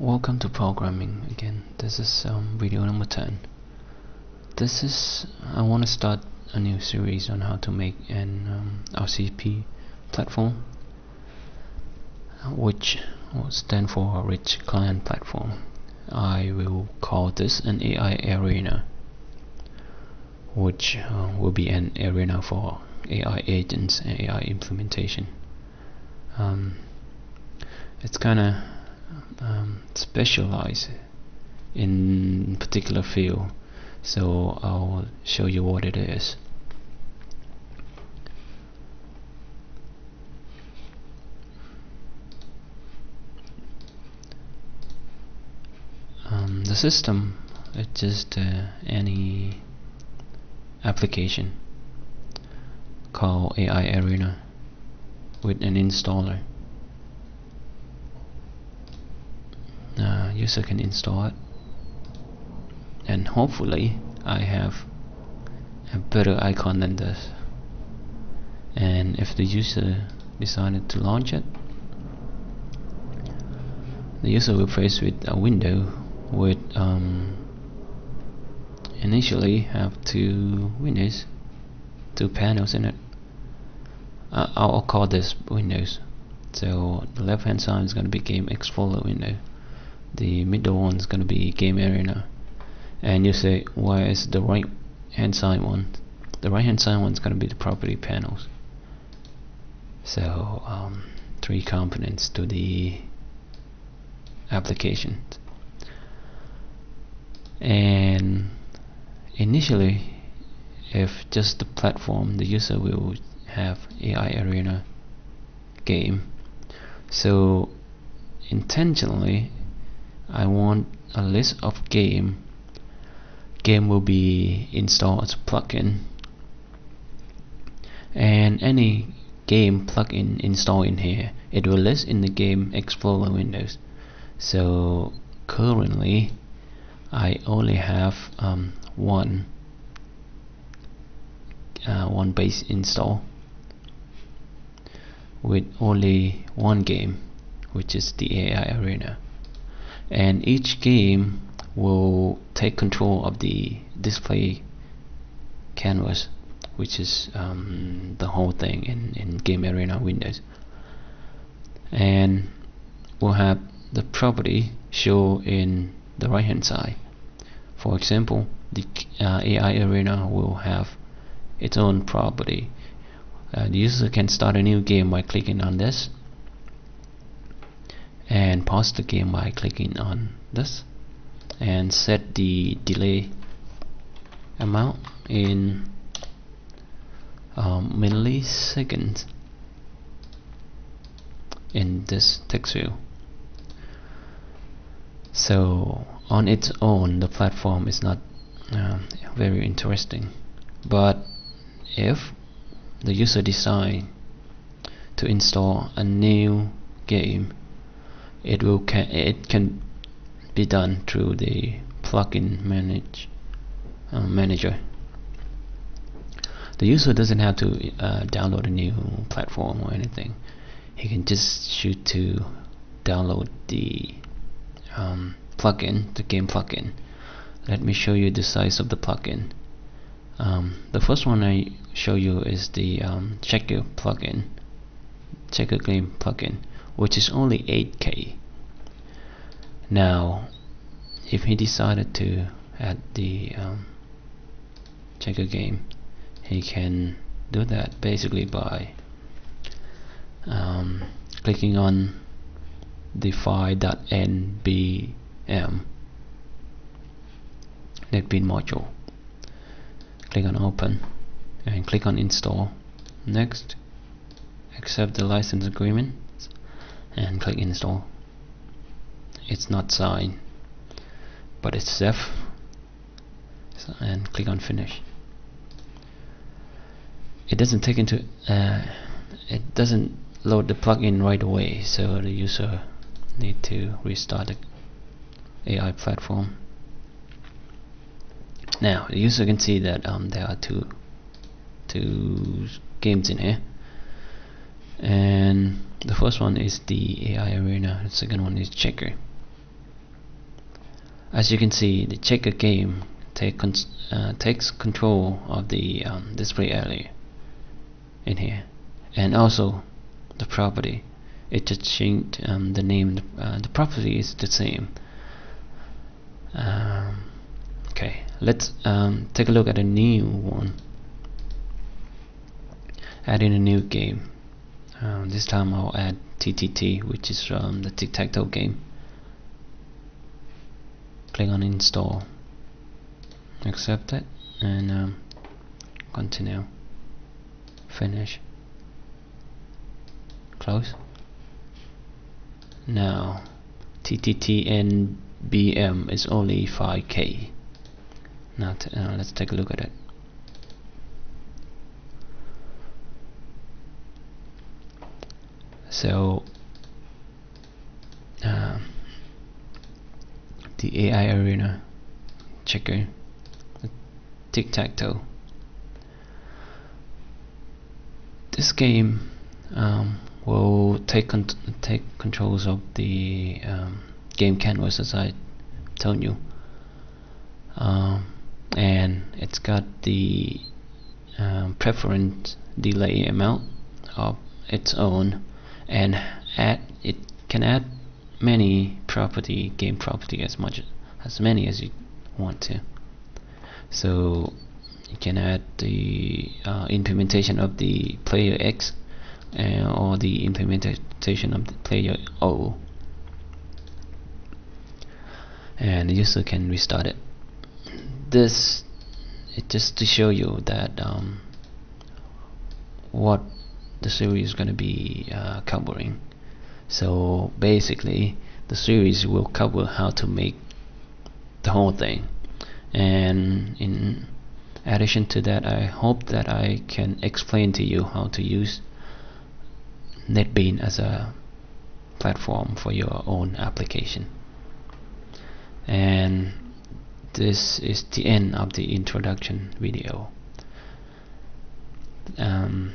welcome to Paulgramming again. This is um, video number 10 this is I want to start a new series on how to make an um, RCP platform which will stand for rich client platform. I will call this an AI arena which uh, will be an arena for AI agents and AI implementation. Um, it's kinda um, specialize in particular field. So I'll show you what it is. Um, the system is just uh, any application called AI Arena with an installer uh, user can install it. And hopefully I have a better icon than this. And if the user decided to launch it the user will face with a window with um, initially have two windows two panels in it. Uh, I'll call this windows. So the left hand side is going to be game explorer window the middle one is going to be game arena and you say why is the right hand side one the right hand side one is going to be the property panels. So um, three components to the application and initially if just the platform the user will have AI arena game. So intentionally I want a list of game. Game will be installed as a plugin. And any game plugin installed in here it will list in the game explorer windows. So currently I only have um, one uh, one base install with only one game which is the AI arena and each game will take control of the display canvas which is um, the whole thing in, in game arena windows. And we'll have the property show in the right hand side. For example the uh, AI arena will have its own property. Uh, the user can start a new game by clicking on this and pause the game by clicking on this and set the delay amount in um, milliseconds in this text view. So on its own the platform is not uh, very interesting. But if the user decide to install a new game it will can it can be done through the plugin manage uh, manager. The user doesn't have to uh, download a new platform or anything. He can just shoot to download the um, plugin the game plugin. Let me show you the size of the plugin. Um, the first one I show you is the um, checker plugin checker game plugin which is only 8k now if he decided to add the um, checker game he can do that basically by um, clicking on the file.nbm netbean module. Click on open and click on install. Next accept the license agreement and click install. It's not signed but it's safe so, and click on finish. It doesn't take into uh, it doesn't load the plugin right away so the user need to restart the AI platform. Now the user can see that um, there are two two games in here. And first one is the AI arena the second one is checker. As you can see the checker game take uh, takes control of the um, display area in here. And also the property. It just changed um, the name uh, the property is the same. Um, okay let's um, take a look at a new one. Add in a new game um, this time I'll add TTT which is from the tic-tac-toe game. Click on install. Accept it and um, continue. Finish. Close. Now TTT BM is only 5k now uh, let's take a look at it so uh, the AI arena checker tic-tac-toe. This game um, will take con take controls of the um, game canvas as I told you. Um, and it's got the um, preference delay amount of its own and add it can add many property game property as much as many as you want to. So you can add the uh, implementation of the player X uh, or the implementation of the player O. And the user can restart it. This it just to show you that um, what the series is going to be uh, covering. So basically the series will cover how to make the whole thing. And in addition to that I hope that I can explain to you how to use NetBeans as a platform for your own application. And this is the end of the introduction video. Um,